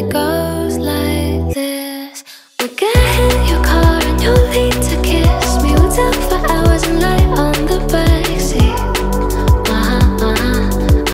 it goes like this Okay.